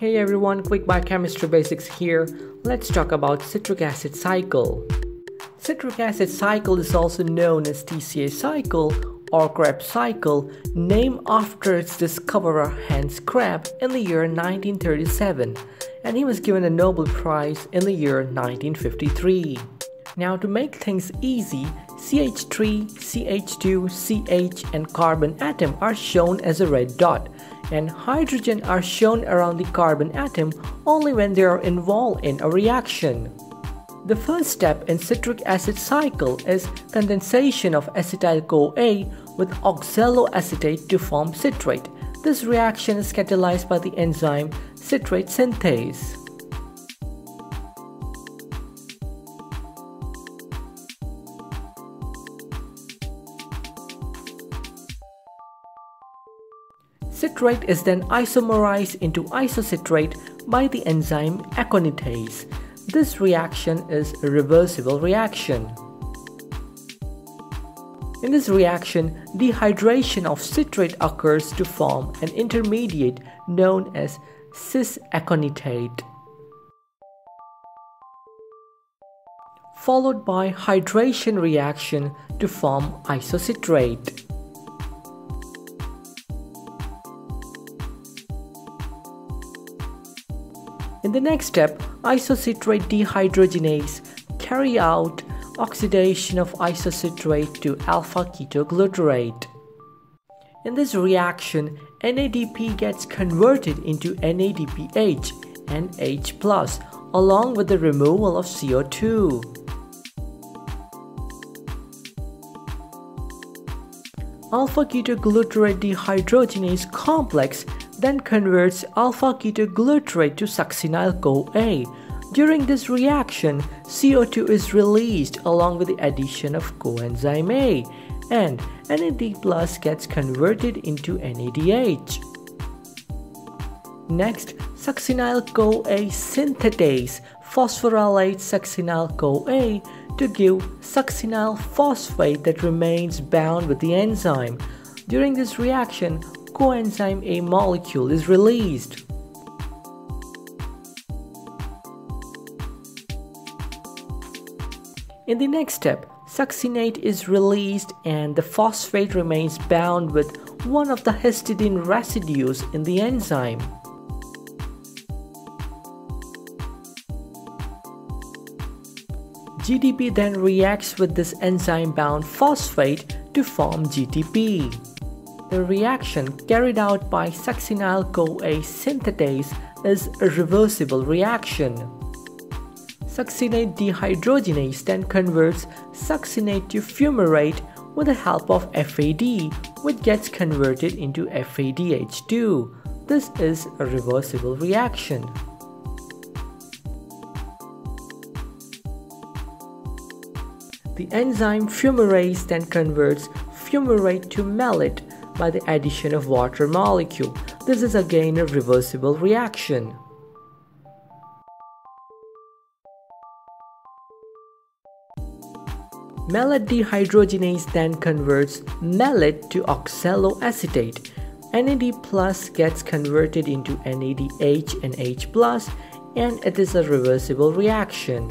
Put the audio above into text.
Hey everyone, quick biochemistry basics here. Let's talk about citric acid cycle. Citric acid cycle is also known as TCA cycle or Krebs cycle, named after its discoverer Hans Krebs in the year 1937, and he was given a Nobel Prize in the year 1953. Now to make things easy, CH3, CH2, CH and carbon atom are shown as a red dot and hydrogen are shown around the carbon atom only when they are involved in a reaction. The first step in citric acid cycle is condensation of acetyl-CoA with oxaloacetate to form citrate. This reaction is catalyzed by the enzyme citrate synthase. Citrate is then isomerized into isocitrate by the enzyme aconitase. This reaction is a reversible reaction. In this reaction, dehydration of citrate occurs to form an intermediate known as cis-aconitate, followed by hydration reaction to form isocitrate. In the next step, isocitrate dehydrogenase carry out oxidation of isocitrate to alpha ketoglutarate. In this reaction, NADP gets converted into NADPH and H+, along with the removal of CO2. Alpha ketoglutarate dehydrogenase complex then converts alpha ketoglutarate to succinyl-CoA. During this reaction, CO2 is released along with the addition of coenzyme A, and NAD plus gets converted into NADH. Next, succinyl-CoA synthetase phosphorylates succinyl-CoA to give succinyl phosphate that remains bound with the enzyme. During this reaction, coenzyme A molecule is released. In the next step, succinate is released and the phosphate remains bound with one of the histidine residues in the enzyme. GDP then reacts with this enzyme-bound phosphate to form GTP. The reaction carried out by succinyl-CoA synthetase is a reversible reaction. Succinate dehydrogenase then converts succinate to fumarate with the help of FAD, which gets converted into FADH2. This is a reversible reaction. The enzyme fumarase then converts fumarate to malate by the addition of water molecule. This is again a reversible reaction. Malate dehydrogenase then converts malate to oxaloacetate. NAD plus gets converted into NADH and H plus and it is a reversible reaction.